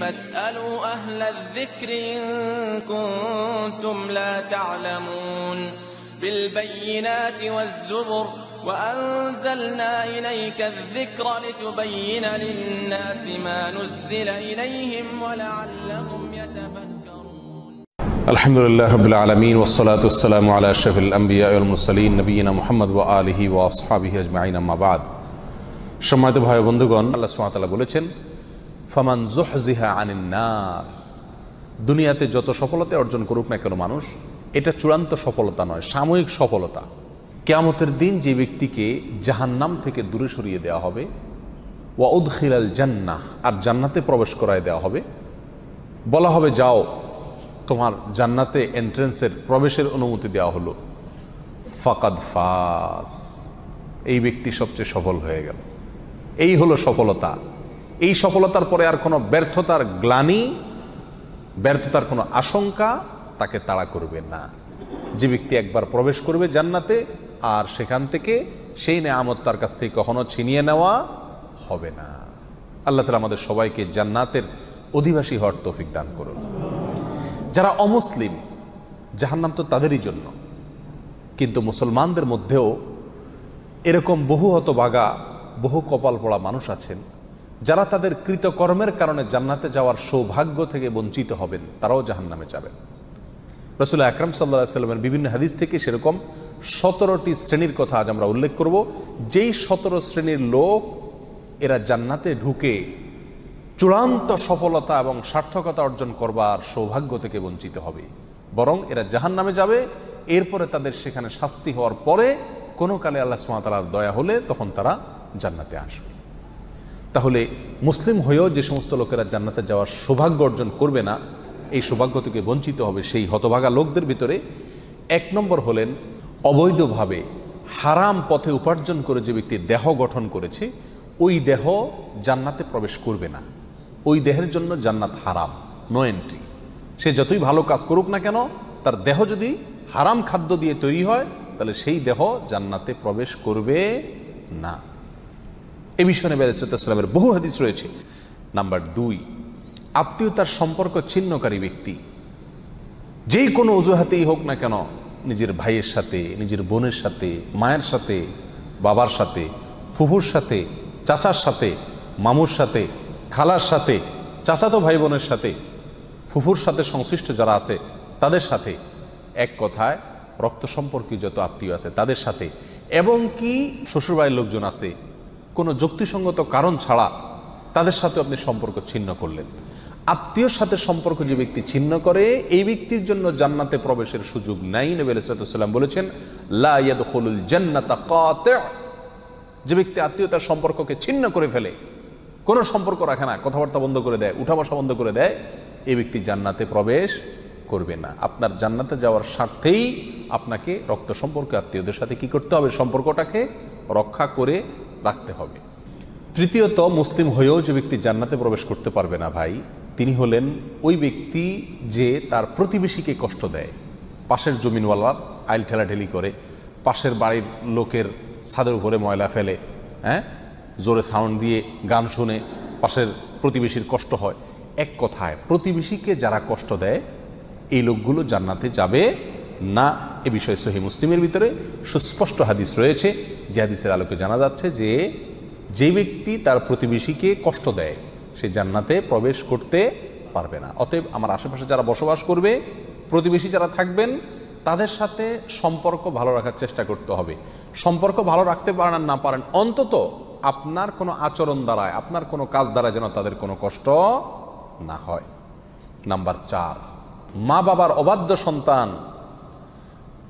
فاسألوا أهل الذكر إن كنتم لا تعلمون بالبينات والزبر وأنزلنا إليك الذكر لتبين للناس ما نزل إليهم ولعلهم يتفكرون الحمد لله رب العالمين والصلاة والسلام على أشرف الأنبياء والمرسلين نبينا محمد وآله وأصحابه أجمعين أما بعد সম্মানিত ভাই ও বন্ধুগণ আল্লাহ সুবহানাহু বলেছেন ফামান জুহজিহা আনিন নার। দুনিয়াতে যত সফলতা অর্জন করুক না কেন মানুষ, এটা চূড়ান্ত সফলতা নয়, সাময়িক সফলতা। কেয়ামতের দিন যে ব্যক্তিকে জাহান্নাম থেকে দূরে সরিয়ে দেওয়া হবে, ওয়া উদখিলাল জান্নাহ, আর জান্নাতে প্রবেশ করায় দেওয়া হবে, বলা হবে, যাও, তোমার জান্নাতে এন্ট্রেন্সের প্রবেশের অনুমতি দেওয়া হলো। ফাকাদ ফাস। এই ব্যক্তি সবচেয়ে সফল হয়ে গেল। এই হলো সফলতা। এই সফলতার পরে আর কোনো ব্যর্থতার গ্লানি, ব্যর্থতার কোনো আশঙ্কা তাকে তাড়া করবে না। যে ব্যক্তি একবার প্রবেশ করবে জান্নাতে, আর সেখান থেকে সেই নেয়ামত তার কাছ থেকে কখনো ছিনিয়ে নেওয়া হবে না। আল্লাহ তালা আমাদের সবাইকে জান্নাতের অধিবাসী হওয়ার তৌফিক দান করুন। যারা অমুসলিম, জাহান্নাম তো তাদেরই জন্য। কিন্তু মুসলমানদের মধ্যেও এরকম বহু হতবাগা বহু কপাল পড়া মানুষ আছেন যারা তাদের কৃতকর্মের কারণে জান্নাতে যাওয়ার সৌভাগ্য থেকে বঞ্চিত হবেন, তারাও জাহান্নামে যাবেন। রসুল্লাহ আকরাম সাল্লাহ সাল্লামের বিভিন্ন হাদিস থেকে সেরকম সতেরোটি শ্রেণির কথা আজ আমরা উল্লেখ করব। যেই সতেরো শ্রেণির লোক, এরা জান্নাতে ঢুকে চূড়ান্ত সফলতা এবং সার্থকতা অর্জন করবার সৌভাগ্য থেকে বঞ্চিত হবে। বরং এরা জাহান নামে যাবে, এরপরে তাদের সেখানে শাস্তি হওয়ার পরে কোনো কালে আল্লাহ সুমাতালার দয়া হলে তখন তারা জান্নাতে আসবে। তাহলে মুসলিম হয়েও যে সমস্ত লোকেরা জান্নাতে যাওয়ার সৌভাগ্য অর্জন করবে না, এই সৌভাগ্য থেকে বঞ্চিত হবে সেই হতভাগা লোকদের ভিতরে। এক নম্বর হলেন, অবৈধভাবে হারাম পথে উপার্জন করে যে ব্যক্তি দেহ গঠন করেছে, ওই দেহ জান্নাতে প্রবেশ করবে না। ওই দেহের জন্য জান্নাত হারাম নো এন্ট্রি সে যতই ভালো কাজ করুক না কেন, তার দেহ যদি হারাম খাদ্য দিয়ে তৈরি হয়, তাহলে সেই দেহ জান্নাতে প্রবেশ করবে না। এ বিষয়ে নবী আলাইসালামের বহু হাদিস রয়েছে। নাম্বার দুই, আত্মীয়তার সম্পর্ক ছিন্নকারী ব্যক্তি। যেই কোনো অজুহাতেই হোক না কেন, নিজের ভাইয়ের সাথে, নিজের বোনের সাথে, মায়ের সাথে, বাবার সাথে, ফুফুর সাথে, চাচার সাথে, মামুর সাথে, খালার সাথে, চাচাতো ভাই বোনের সাথে, ফুফুর সাথে সংশ্লিষ্ট যারা আছে, তাদের সাথে। এক কথায়, রক্ত সম্পর্কীয় যত আত্মীয় আছে, তাদের সাথে। এবং কি, শ্বশুরবাড়ির লোকজন আছে কোনো যুক্তিসঙ্গত কারণ ছাড়া তাদের সাথে আপনি সম্পর্ক ছিন্ন করলেন। আত্মীয়র সাথে সম্পর্ক যে ব্যক্তি ছিন্ন করে, এই ব্যক্তির জন্য জান্নাতে প্রবেশের সুযোগ নাই। নবী আলাইসাল্লাম বলেছেন লাইয়াদুল জান্নাতা কাতে। যে ব্যক্তি আত্মীয়তার সম্পর্ককে ছিন্ন করে ফেলে, কোনো সম্পর্ক রাখে না, কথাবার্তা বন্ধ করে দেয়, উঠা বসা বন্ধ করে দেয়, এই ব্যক্তি জান্নাতে প্রবেশ করবে না। আপনার জান্নাতে যাওয়ার স্বার্থেই আপনাকে রক্ত সম্পর্কে আত্মীয়দের সাথে কি করতে হবে? সম্পর্কটাকে রক্ষা করে রাখতে হবে। তৃতীয়ত, মুসলিম হয়েও যে ব্যক্তি জান্নাতে প্রবেশ করতে পারবে না ভাই, তিনি হলেন ওই ব্যক্তি যে তার প্রতিবেশীকে কষ্ট দেয়। পাশের জমিনওয়ালার আইল ঠেলাঠেলি করে, পাশের বাড়ির লোকের ছাদের উপরে ময়লা ফেলে হ্যাঁ? জোরে সাউন্ড দিয়ে গান শুনে পাশের প্রতিবেশীর কষ্ট হয়। এক কথায়, প্রতিবেশীকে যারা কষ্ট দেয়, এই লোকগুলো জান্নাতে যাবে না, এ বিষয়ে সহি মুসলিমের ভিতরে সুস্পষ্ট হাদিস রয়েছে। যে হাদিসের আলোকে জানা যাচ্ছে যে যে ব্যক্তি তার প্রতিবেশীকে কষ্ট দেয়, সে জান্নাতে প্রবেশ করতে পারবে না। অতএব আমার আশেপাশে যারা বসবাস করবে, প্রতিবেশী যারা থাকবেন, তাদের সাথে সম্পর্ক ভালো রাখার চেষ্টা করতে হবে। সম্পর্ক ভালো রাখতে পারেন না পারেন, অন্তত আপনার কোনো আচরণ দ্বারায়, আপনার কোনো কাজ দ্বারা যেন তাদের কোনো কষ্ট না হয়। নাম্বার চার মা বাবার অবাধ্য সন্তান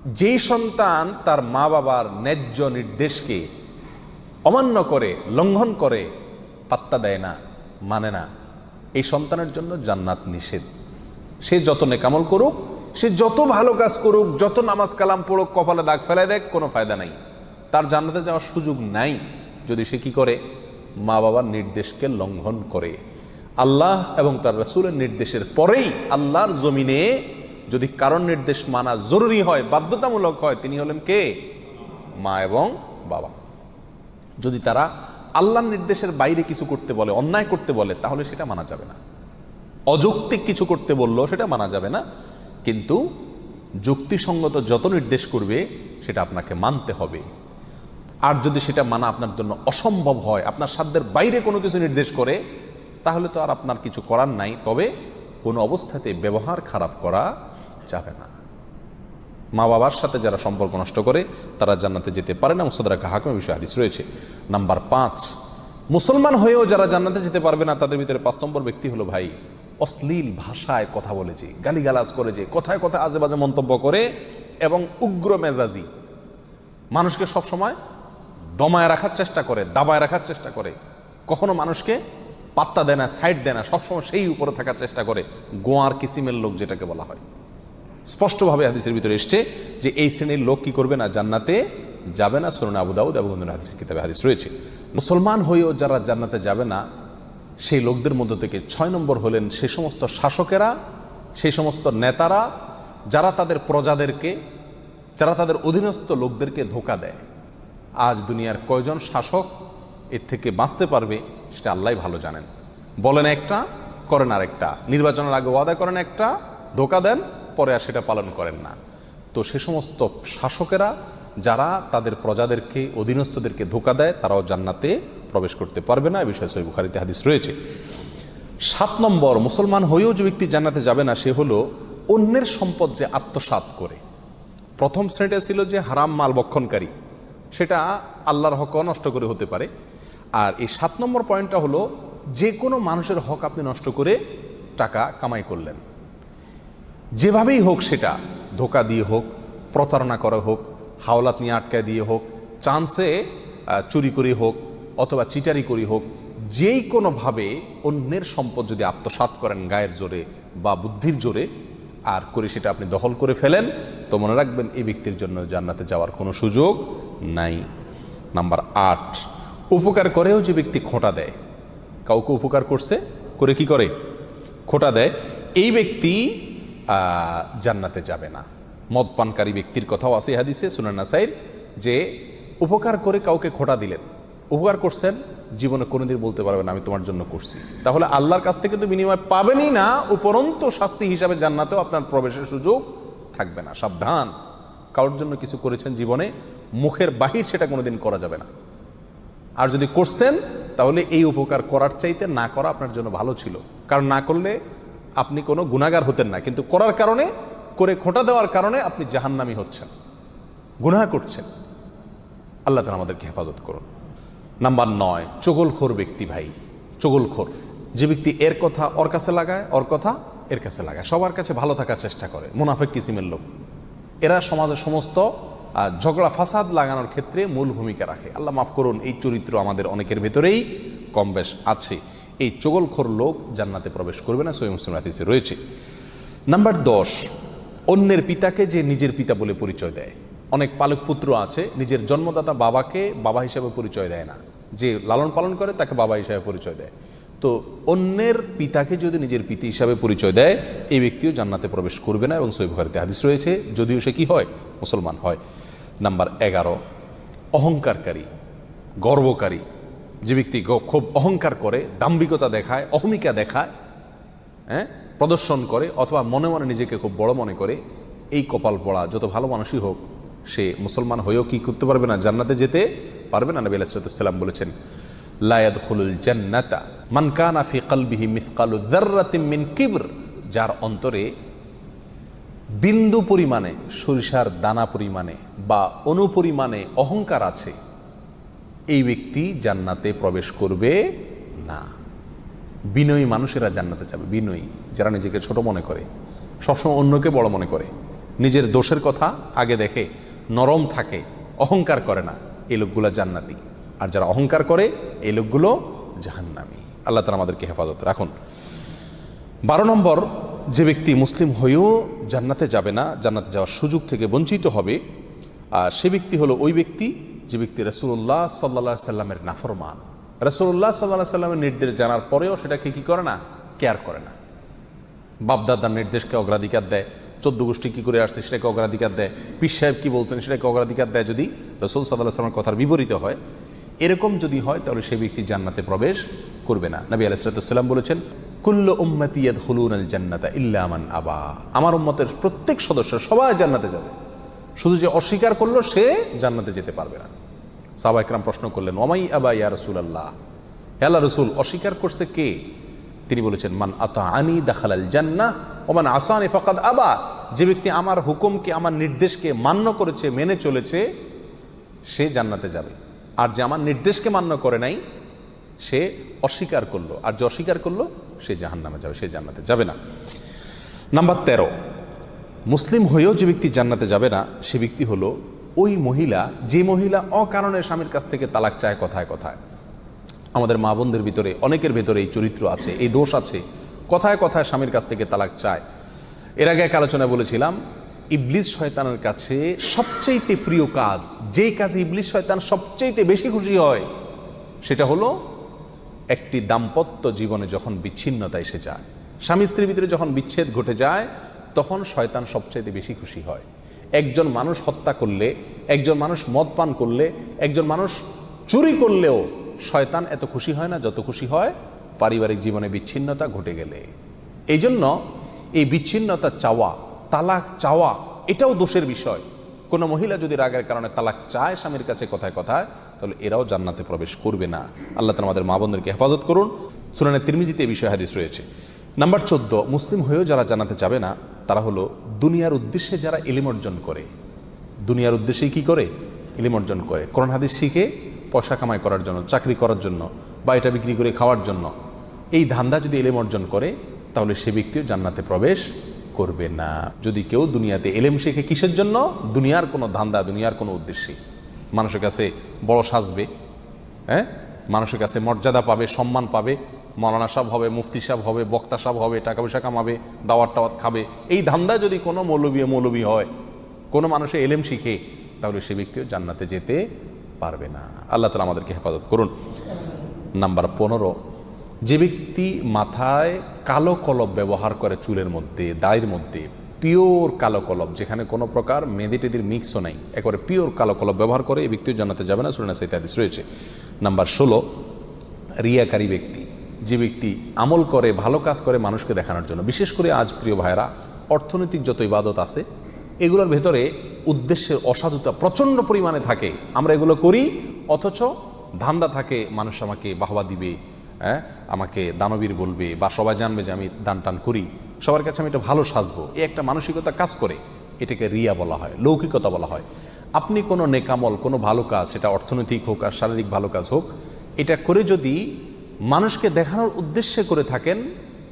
যেই সন্তান তার মা বাবার ন্যায্য নির্দেশকে অমান্য করে, লঙ্ঘন করে, পাত্তা দেয় না মানে না। এই সন্তানের জন্য জান্নাত নিষেধ। সে যত নেকামল করুক, সে যত ভালো কাজ করুক, যত নামাজ কালাম পড়ুক, কপালে দাগ ফেলায় দেখ কোনো ফায়দা নাই। তার জান্নাতে যাওয়ার সুযোগ নাই। যদি সে কি করে? মা বাবার নির্দেশকে লঙ্ঘন করে। আল্লাহ এবং তার রসুলের নির্দেশের পরেই আল্লাহর জমিনে যদি কারণ নির্দেশ মানা জরুরি হয়, বাধ্যতামূলক হয়, তিনি হলেন কে? মা এবং বাবা। যদি তারা আল্লাহর নির্দেশের বাইরে কিছু করতে বলে, অন্যায় করতে বলে, তাহলে সেটা মানা যাবে না। অযৌক্তিক কিছু করতে বলল সেটা মানা যাবে না। কিন্তু যুক্তিসঙ্গত যত নির্দেশ করবে, সেটা আপনাকে মানতে হবে। আর যদি সেটা মানা আপনার জন্য অসম্ভব হয়, আপনার সাধ্যের বাইরে কোনো কিছু নির্দেশ করে, তাহলে তো আর আপনার কিছু করার নাই। তবে কোনো অবস্থাতে ব্যবহার খারাপ করা যাবে না। মা বাবার সাথে যারা সম্পর্ক নষ্ট করে, তারা জান্নাতে যেতে পারে না। মুসাদাকা হাকিমের বিষয়ে হাদিস রয়েছে। নাম্বার পাঁচ, মুসলমান হয়েও যারা জান্নাতে যেতে পারবে না, তাদের ভিতরে পাঁচ নম্বর ব্যক্তি হলো ভাই। অশ্লীল ভাষায় কথা বলে যে, গালিগালাজ করে যে, কথায় কথায় আজে বাজে মন্তব্য করে এবং উগ্র মেজাজি। মানুষকে সবসময় দমায় রাখার চেষ্টা করে, দাবায় রাখার চেষ্টা করে। কখনো মানুষকে পাত্তা দেয় না, সাইড দেয় না, সবসময় সেই উপরে থাকার চেষ্টা করে। গোয়ার কিসিমের লোক যেটাকে বলা হয়। স্পষ্টভাবে হাদিসের ভিতরে এসছে যে এই শ্রেণির লোক কি করবে না, জান্নাতে যাবে না? সুরনা আবু দাউদ এবং হাদিসের কিতাবে হাদিস রয়েছে। মুসলমান হয়েও যারা জান্নাতে যাবে না, সেই লোকদের মধ্য থেকে ছয় নম্বর হলেন সে সমস্ত শাসকেরা সেই সমস্ত নেতারা, যারা তাদের প্রজাদেরকে, যারা তাদের অধীনস্থ লোকদেরকে ধোকা দেয়। আজ দুনিয়ার কয়জন শাসক এর থেকে বাঁচতে পারবে, সেটা আল্লাহ ভালো জানেন। বলেন একটা, করেন আরেকটা। নির্বাচনের আগে ওয়াদা করেন একটা, ধোকা দেন পরে আর সেটা পালন করেন না। তো সে সমস্ত শাসকেরা যারা তাদের প্রজাদেরকে, অধীনস্থদেরকে ধোকা দেয়, তারাও জান্নাতে প্রবেশ করতে পারবে না। এ বিষয়ে সই বুখারিতে হাদিস রয়েছে। সাত নম্বর, মুসলমান হয়েও যে ব্যক্তি জান্নাতে যাবে না, সে হলো অন্যের সম্পদ যে আত্মসাৎ করে। প্রথম শ্রেণীটা ছিল যে হারাম মাল বক্ষণকারী। সেটা আল্লাহর হক নষ্ট করে হতে পারে। আর এই সাত নম্বর পয়েন্টটা হলো, যে কোনো মানুষের হক আপনি নষ্ট করে টাকা কামাই করলেন। যেভাবেই হোক সেটা, ধোকা দিয়ে হোক, প্রতারণা করা হোক, হাওলাত নিয়ে আটকায় দিয়ে হোক, চান্সে চুরি করে হোক, অথবা চিটারি করি হোক, যেই কোনোভাবে অন্যের সম্পদ যদি আত্মসাৎ করেন গায়ের জোরে বা বুদ্ধির জোরে, আর করে সেটা আপনি দখল করে ফেলেন, তো মনে রাখবেন এই ব্যক্তির জন্য জান্নাতে যাওয়ার কোনো সুযোগ নাই। নাম্বার আট, উপকার করেও যে ব্যক্তি খোঁটা দেয়। কাউকে উপকার করছে, করে কি করে? খোঁটা দেয়। এই ব্যক্তি জান্নাতে যাবে না। মদ পানকারী ব্যক্তির কথাও আছে হাদিসে, সুনান নাসাইর, যে উপকার করে কাউকে খোটা দিলেন, উপকার করছেন, জীবনে কোনোদিন বলতে পারবেন, আমি তোমার জন্য করছি। তাহলে আল্লাহর কাছ থেকে তো বিনিময় পাবেনই না, উপরন্ত শাস্তি হিসাবে জান্নাতেও আপনার প্রবেশের সুযোগ থাকবে না। সাবধান। কারোর জন্য কিছু করেছেন জীবনে, মুখের বাহির সেটা কোনোদিন করা যাবে না। আর যদি করছেন, তাহলে এই উপকার করার চাইতে না করা আপনার জন্য ভালো ছিল। কারণ না করলে আপনি কোনো গুণাগার হতেন না, কিন্তু করার কারণে, করে খোঁটা দেওয়ার কারণে আপনি জাহান্নামি হচ্ছেন। গুনাহ করছেন। আল্লাহ তালা আমাদেরকে হেফাজত করুন। নাম্বার নয়, চগলখোর ব্যক্তি ভাই, চগলখোর। যে ব্যক্তি এর কথা ওর কাছে লাগায়, ওর কথা এর কাছে লাগায়। সবার কাছে ভালো থাকার চেষ্টা করে, মুনাফেক কিসিমের লোক। এরা সমাজের সমস্ত ঝগড়া, ফাসাদ লাগানোর ক্ষেত্রে মূল ভূমিকা রাখে। আল্লাহ মাফ করুন, এই চরিত্র আমাদের অনেকের ভেতরেই কম বেশ আছে। এই চগলখোর লোক জান্নাতে প্রবেশ করবে না সৈয় মুসলিম হাদিসে রয়েছে। নাম্বার দশ, অন্যের পিতাকে যে নিজের পিতা বলে পরিচয় দেয়। অনেক পালক পুত্র আছে, নিজের জন্মদাতা বাবাকে বাবা হিসাবে পরিচয় দেয় না। যে লালন পালন করে, তাকে বাবা হিসাবে পরিচয় দেয়। তো অন্যের পিতাকে যদি নিজের পিতা হিসাবে পরিচয় দেয়, এই ব্যক্তিও জান্নাতে প্রবেশ করবে না এবং সৈবহারিতে হাদিস রয়েছে, যদিও সে কি হয়? মুসলমান হয়। নাম্বার এগারো, অহংকারকারী, গর্বকারী। যে ব্যক্তি খুব অহংকার করে, দাম্ভিকতা দেখায়, অহমিকা দেখায় হ্যাঁ প্রদর্শন করে, অথবা মনে মনে নিজেকে খুব বড় মনে করে, এই কপাল পড়া যত ভালো মানুষই হোক, সে মুসলমান হয়েও কি করতে পারবে না? জান্নাতে যেতে পারবে না? নবী আলাইসাল্লাম বলেছেন লায়াদ খুলুল জান্নাতা মান কানা ফি কলবিহি মিসকালু মিন কিবর। যার অন্তরে বিন্দু পরিমাণে সরিষার দানা পরিমাণে বা অনুপরিমাণে অহংকার আছে এই ব্যক্তি জান্নাতে প্রবেশ করবে না। বিনয়ী মানুষেরা জান্নাতে যাবে, বিনয়ী, যারা নিজেকে ছোট মনে করে, সবসময় অন্যকে বড় মনে করে। নিজের দোষের কথা আগে দেখে, নরম থাকে, অহংকার করে না, এই লোকগুলো জান্নাতি। আর যারা অহংকার করে, এই লোকগুলো জাহান্নামি। আল্লাহ তালা আমাদেরকে হেফাজত রাখুন। বারো নম্বর, যে ব্যক্তি মুসলিম হয়েও জান্নাতে যাবে না, জান্নাতে যাওয়ার সুযোগ থেকে বঞ্চিত হবে, আর সে ব্যক্তি হলো ওই ব্যক্তি যে ব্যক্তি রসুল্লাহ সাল্লা সাল্লামের নাফরমান রসুল্লাহ সাল্লাহ সাল্লামের নির্দেশ জানার পরেও সেটাকে কি করে না? কেয়ার করে না। বাপদাদার নির্দেশকে অগ্রাধিকার দেয়, চোদ্দ গোষ্ঠী কী করে আসছে সেটাকে অগ্রাধিকার দেয়, পীর সাহেব কী বলছেন সেটাকে অগ্রাধিকার দেয় যদি রসুল সাল্লাহ সাল্লামের কথার বিপরীত হয়। এরকম যদি হয় তাহলে সেই ব্যক্তি জান্নাতে প্রবেশ করবে না। নবী আলাইসালাম বলেছেন, কুল্ল উম্মতি ইয়াদখুলুন আল জান্নাতা ইল্লা মান আবা। আমার উম্মতের প্রত্যেক সদস্য সবাই জান্নাতে যাবে। শুধু যে অস্বীকার করল সে জান্নাতে যেতে পারবে না। সাহবা একরাম প্রশ্ন করলেন ওমাই আবা ইয়া রসুল আল্লাহ আল্লাহ রসুল, অস্বীকার করছে কে? তিনি বলেছেন, মান আতা আনি দাখালাল জান্নাহ ওমান আসানি ফকাদ আবা। যে ব্যক্তি আমার হুকুমকে, আমার নির্দেশকে মান্য করেছে, মেনে চলেছে, সে জান্নাতে যাবে। আর যে আমার নির্দেশকে মান্য করে নাই, সে অস্বীকার করল। আর যে অস্বীকার করল, সে জাহান্নামে যাবে, সে জান্নাতে যাবে না। নাম্বার তেরো, মুসলিম হয়েও যে ব্যক্তি জান্নাতে যাবে না, সে ব্যক্তি হলো ওই মহিলা, যে মহিলা অকারণে স্বামীর কাছ থেকে তালাক চায় কথায় কথায়। আমাদের মা বোনদের ভিতরে, অনেকের ভেতরে এই চরিত্র আছে, এই দোষ আছে। কথায় কথায় স্বামীর কাছ থেকে তালাক চায়। এর আগে এক আলোচনায় বলেছিলাম, ইবলিস শয়তানের কাছে সবচেয়েতে প্রিয় কাজ, যেই কাজে ইবলিস শয়তান সবচেয়েতে বেশি খুশি হয়, সেটা হলো একটি দাম্পত্য জীবনে যখন বিচ্ছিন্নতা এসে যায়, স্বামী স্ত্রীর ভিতরে যখন বিচ্ছেদ ঘটে যায়, তখন শয়তান সবচাইতে বেশি খুশি হয়। একজন মানুষ হত্যা করলে, একজন মানুষ মদ পান করলে, একজন মানুষ চুরি করলেও শয়তান এত খুশি হয় না যত খুশি হয় পারিবারিক জীবনে বিচ্ছিন্নতা ঘটে গেলে। এই জন্য এই বিচ্ছিন্নতা চাওয়া, তালাক চাওয়া, এটাও দোষের বিষয়। কোনো মহিলা যদি রাগের কারণে তালাক চায় স্বামীর কাছে কথায় কথায়, তাহলে এরাও জান্নাতে প্রবেশ করবে না। আল্লাহ তালা আমাদের মা বোনদেরকে হেফাজত করুন। সুনানে তিরমিজিতে এই বিষয়ে হাদিস রয়েছে। নাম্বার চোদ্দ, মুসলিম হয়েও যারা জানাতে যাবে না তারা হলো দুনিয়ার উদ্দেশ্যে যারা ইলিম অর্জন করে। দুনিয়ার উদ্দেশ্যেই কি করে? ইলিম অর্জন করে। কোরআন হাদিস শিখে পয়সা কামাই করার জন্য, চাকরি করার জন্য বা এটা বিক্রি করে খাওয়ার জন্য। এই ধান্দা যদি এলেম অর্জন করে, তাহলে সে ব্যক্তিও জান্নাতে প্রবেশ করবে না। যদি কেউ দুনিয়াতে এলেম শেখে কিসের জন্য? দুনিয়ার কোনো ধান্দা, দুনিয়ার কোনো উদ্দেশ্যে। মানুষের কাছে বড় সাজবে হ্যাঁ? মানুষের কাছে মর্যাদা পাবে, সম্মান পাবে মৌলানা সাহেব হবে, মুফতি সাহেব হবে, বক্তা সাহেব হবে, টাকা পয়সা কামাবে, দাওয়াত টাওয়াত খাবে। এই ধান্দা যদি কোনো মৌলবী মৌলবী হয়, কোনো মানুষে এলেম শিখে, তাহলে সে ব্যক্তিও জান্নাতে যেতে পারবে না। আল্লাহ তালা আমাদেরকে হেফাজত করুন। নাম্বার পনেরো, যে ব্যক্তি মাথায় কালো কলব ব্যবহার করে চুলের মধ্যে, দাড়ির মধ্যে, পিওর কালো কলব যেখানে কোনো প্রকার মেদি টেদির মিক্সও নাই, একবারে পিওর কালো কলব ব্যবহার করে, এই ব্যক্তিও জানাতে যাবে না সুরেনা সেটা হাদিস রয়েছে। নাম্বার ষোলো, রিয়াকারী ব্যক্তি যে ব্যক্তি আমল করে, ভালো কাজ করে মানুষকে দেখানোর জন্য। বিশেষ করে আজ, প্রিয় ভাইরা অর্থনৈতিক যত ইবাদত আছে, এগুলোর ভেতরে উদ্দেশ্যের অসাধুতা প্রচণ্ড পরিমাণে থাকে। আমরা এগুলো করি, অথচ ধান্দা থাকে, মানুষ আমাকে বাহবা দিবে হ্যাঁ? আমাকে দানবীর বলবে বা সবাই জানবে যে আমি দান টান করি। সবার কাছে আমি এটা ভালো সাজবো। এই একটা মানসিকতা কাজ করে, এটাকে রিয়া বলা হয়, লৌকিকতা বলা হয়। আপনি কোনো নেকামল, কোনো ভালো কাজ, সেটা অর্থনৈতিক হোক আর শারীরিক ভালো কাজ হোক, এটা করে যদি মানুষকে দেখানোর উদ্দেশ্যে করে থাকেন,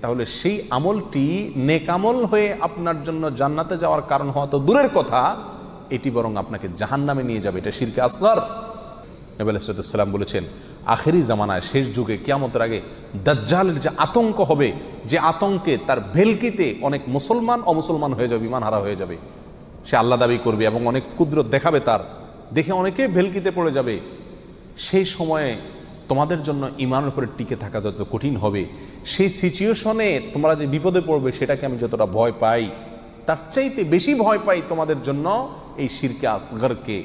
তাহলে সেই আমলটি নেকামল হয়ে আপনার জন্য জান্নাতে যাওয়ার কারণ হওয়া তো দূরের কথা, এটি বরং আপনাকে জাহান নামে নিয়ে যাবে, এটা শিরকে আসগর। নবী আলাইসালাম বলেছেন, আখেরি জামানায় শেষ যুগে, কিয়ামতের আগে দাজ্জালের যে আতঙ্ক হবে, যে আতঙ্কে তার ভেলকিতে অনেক মুসলমান অমুসলমান হয়ে যাবে বিমান হারা হয়ে যাবে। সে আল্লাহ দাবি করবে এবং অনেক কুদরত দেখাবে তার, দেখে অনেকে ভেলকিতে পড়ে যাবে। সেই সময়ে তোমাদের জন্য ইমানের উপরে টিকে থাকা যত কঠিন হবে, সেই সিচুয়েশনে তোমরা যে বিপদে পড়বে, সেটাকে আমি যতটা ভয় পাই, তার চাইতে বেশি ভয় পাই তোমাদের জন্য এই শিরকে আসগরকে।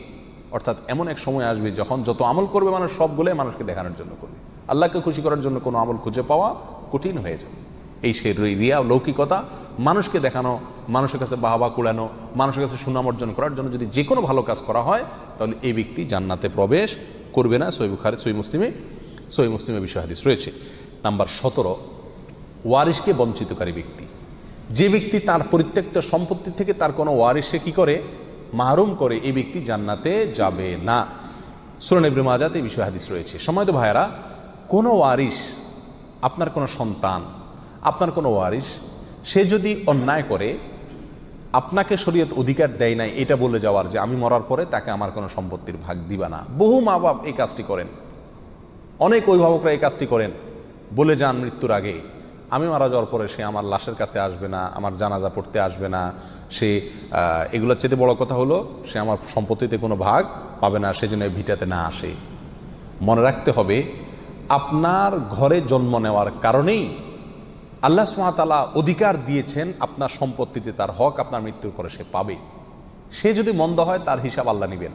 অর্থাৎ এমন এক সময় আসবে যখন যত আমল করবে মানুষ, সবগুলোই মানুষকে দেখানোর জন্য করবে। আল্লাহকে খুশি করার জন্য কোনো আমল খুঁজে পাওয়া কঠিন হয়ে যাবে। এই সে রিয়া, লৌকিকতা, মানুষকে দেখানো, মানুষের কাছে বাহবা কুড়ানো, মানুষের কাছে সুনাম অর্জন করার জন্য যদি যে কোনো ভালো কাজ করা হয়, তাহলে এই ব্যক্তি জান্নাতে প্রবেশ করবে না সই বুখারে, সই মুসলিমে সই মুসলিমে বিষয় হাদিস রয়েছে। নাম্বার সতেরো, ওয়ারিশকে বঞ্চিতকারী ব্যক্তি। যে ব্যক্তি তার পরিত্যক্ত সম্পত্তি থেকে তার কোনো ওয়ারিশে কি করে? মাহরুম করে, এই ব্যক্তি জান্নাতে যাবে না। সুরন ইব্রাহিম আজাদ এই বিষয়ে হাদিস রয়েছে। সময় তো ভাইয়েরা, কোনো ওয়ারিশ আপনার কোনো সন্তান, আপনার কোনো ওয়ারিশ, সে যদি অন্যায় করে আপনাকে শরীয়ত অধিকার দেয় নাই, এটা বলে যাওয়ার যে আমি মরার পরে তাকে আমার কোনো সম্পত্তির ভাগ দিবা না। বহু মা বাপ এই কাজটি করেন। অনেক অভিভাবকরা এই কাজটি করেন। বলে যান মৃত্যুর আগে, আমি মারা যাওয়ার পরে সে আমার লাশের কাছে আসবে না, আমার জানাজা পড়তে আসবে না, সে এগুলোর চেয়ে বড় কথা হলো, সে আমার সম্পত্তিতে কোনো ভাগ পাবে না, সেজন্য ভিটাতে না আসে। মনে রাখতে হবে, আপনার ঘরে জন্ম নেওয়ার কারণেই আল্লাহ সুমাতালা অধিকার দিয়েছেন আপনার সম্পত্তিতে তার হক আপনার মৃত্যুর পরে সে পাবে। সে যদি মন্দ হয় তার হিসাব আল্লাহ নেবেন।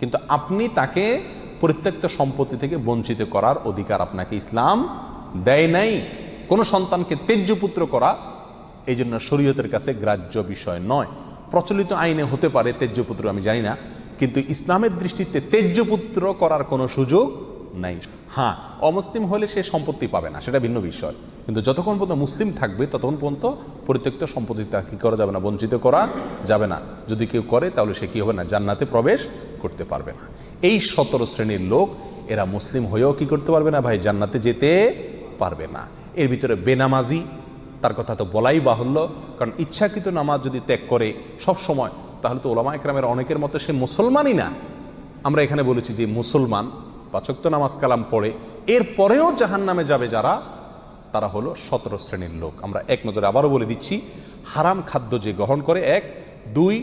কিন্তু আপনি তাকে পরিত্যক্ত সম্পত্তি থেকে বঞ্চিত করার অধিকার আপনাকে ইসলাম দেয় নাই। কোনো সন্তানকে তেজ্য পুত্র করা এই জন্য শরীয়তের কাছে গ্রাহ্য বিষয় নয়। প্রচলিত আইনে হতে পারে তেজ্য পুত্র আমি জানি না। কিন্তু ইসলামের দৃষ্টিতে তেজ্য পুত্র করার কোনো সুযোগ নাই। হ্যাঁ অমুসলিম হলে সে সম্পত্তি পাবে না, সেটা ভিন্ন বিষয়। কিন্তু যতক্ষণ পর্যন্ত মুসলিম থাকবে, ততক্ষণ পর্যন্ত পরিত্যক্ত সম্পত্তি তা কী করা যাবে না, বঞ্চিত করা যাবে না। যদি কেউ করে, তাহলে সে কী হবে না, জান্নাতে প্রবেশ করতে পারবে না। এই সতেরো শ্রেণির লোক, এরা মুসলিম হয়েও কি করতে পারবে না, ভাই? জান্নাতে যেতে পারবে না। এর ভিতরে বেনামাজি, তার কথা তো বলাই বাহুল্য। কারণ ইচ্ছাকৃত নামাজ যদি ত্যাগ করে সব সময়, তাহলে তো ওলামা একরামের অনেকের মতো সে মুসলমানই না। আমরা এখানে বলেছি যে মুসলমান পাচক্ত নামাজ কালাম পড়ে এর পরেও জাহান নামে যাবে যারা, তারা হলো সতেরো শ্রেণির লোক। আমরা এক নজরে আবারও বলে দিচ্ছি, হারাম খাদ্য যে গ্রহণ করে, এক। দুই,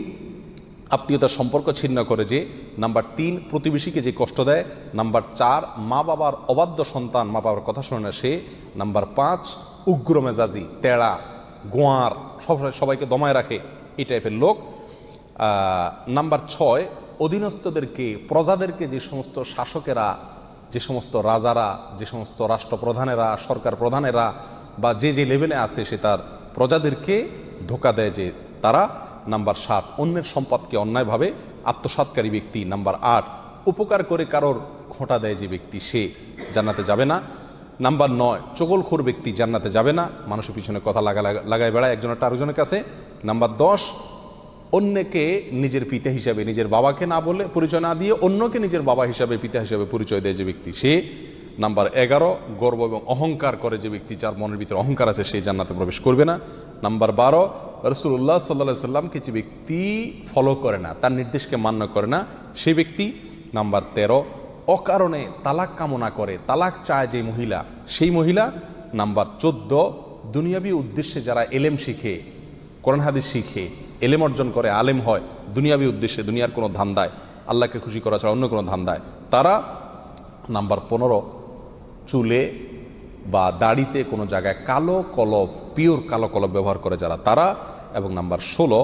আত্মীয়তার সম্পর্ক ছিন্ন করে যে। নাম্বার তিন, প্রতিবেশীকে যে কষ্ট দেয়। নাম্বার চার মা বাবার অবাধ্য সন্তান মা বাবার কথা শোনে না সে। নাম্বার পাঁচ, উগ্র মেজাজি, তেড়া, গোয়ার, সব সবাইকে দমায় রাখে, এই টাইপের লোক। নাম্বার ছয় অধীনস্থদেরকে, প্রজাদেরকে যে সমস্ত শাসকেরা, যে সমস্ত রাজারা, যে সমস্ত রাষ্ট্রপ্রধানেরা, সরকার প্রধানেরা বা যে যে লেভেলে আছে সে তার প্রজাদেরকে ধোকা দেয় যে তারা নাম্বার সাত, অন্যের সম্পদকে অন্যায়ভাবে আত্মসাৎকারী ব্যক্তি নাম্বার আট, উপকার করে কারোর খোঁটা দেয় যে ব্যক্তি সে জান্নাতে যাবে না। নাম্বার নয়, চগলখোর ব্যক্তি জান্নাতে যাবে না। মানুষের পিছনে কথা লাগা- লাগায় বেড়ায় একজনের আরেকজনের কাছে। নাম্বার দশ অন্যকে নিজের পিতা হিসাবে, নিজের বাবাকে না বলে পরিচয় না দিয়ে অন্যকে নিজের বাবা হিসাবে, পিতা হিসাবে পরিচয় দেয় যে ব্যক্তি সে। নাম্বার এগারো, গর্ব এবং অহংকার করে যে ব্যক্তি যার মনের ভিতরে অহংকার আছে সেই জান্নাতে প্রবেশ করবে না। নাম্বার বারো রসুল্লাহ সাল্লা সাল্লামকে যে ব্যক্তি ফলো করে না, তার নির্দেশকে মান্য করে না সেই ব্যক্তি। নাম্বার তেরো, অকারণে তালাক কামনা করে, তালাক চায় যে মহিলা, সেই মহিলা। নাম্বার চোদ্দ, দুনিয়াবী উদ্দেশ্যে যারা এলেম শিখে, কোরআন হাদিস শিখে এলেম অর্জন করে, আলেম হয়, দুনিয়াবী উদ্দেশ্যে, দুনিয়ার কোনো ধান্দায়, আল্লাহকে খুশি করা ছাড়া অন্য কোনো ধান্দায়। তারা নাম্বার পনেরো, চুলে বা দাড়িতে কোনো জায়গায় কালো কলব, পিওর কালো কলব ব্যবহার করে যারা, তারা এবং নাম্বার ষোলো,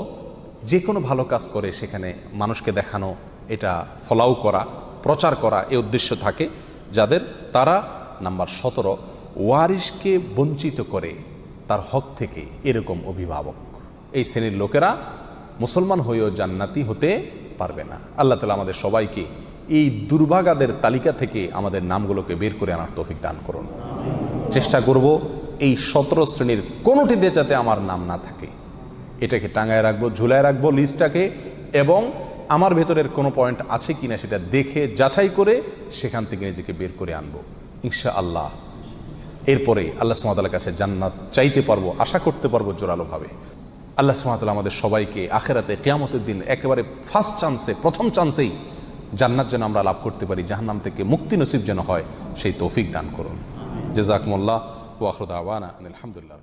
যে কোনো ভালো কাজ করে সেখানে মানুষকে দেখানো, এটা ফলাও করা, প্রচার করা, এ উদ্দেশ্য থাকে, যাদের তারা নাম্বার সতেরো, ওয়ারিশকে বঞ্চিত করে, তার হক থেকে এরকম অভিভাবক। এই শ্রেণির লোকেরা মুসলমান হয়েও জান্নাতি হতে পারবে না। আল্লাহ তালা আমাদের সবাইকে এই দুর্ভাগাদের তালিকা থেকে আমাদের নামগুলোকে বের করে আনার তৌফিক দান করুন। চেষ্টা করব এই সতেরো শ্রেণির কোনোটিতে যাতে আমার নাম না থাকে। এটাকে টাঙায় রাখব, ঝুলায় রাখব লিস্টটাকে এবং আমার ভেতরের কোনো পয়েন্ট আছে কিনা সেটা দেখে, যাচাই করে সেখান থেকে নিজেকে বের করে আনব। ইনশা আল্লাহ এরপরে আল্লাহ সুমাতালার কাছে জান্নাত চাইতে পারব, আশা করতে পারব জোরালোভাবে। আল্লাহ সুমাতাল আমাদের সবাইকে আখেরাতে কেয়ামতের দিন একেবারে ফার্স্ট চান্সে প্রথম চান্সেই জান্নাত যেন আমরা লাভ করতে পারি জাহান্নাম থেকে মুক্তি নসিব যেন হয় সেই তৌফিক দান করুন। জেজাকমুল্লাহ ওয়াখরুদ আওয়ানা আলহামদুলিল্লাহ